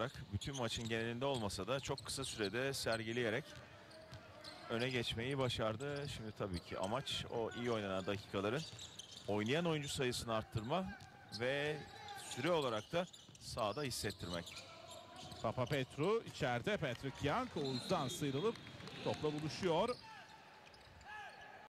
olarak bütün maçın genelinde olmasa da çok kısa sürede sergileyerek öne geçmeyi başardı. Şimdi tabii ki amaç o iyi oynanan dakikaların oynayan oyuncu sayısını arttırma ve süre olarak da sahada hissettirmek. Papa Petru içeride Patrick Young Oğuz'dan sıyrılıp topla buluşuyor.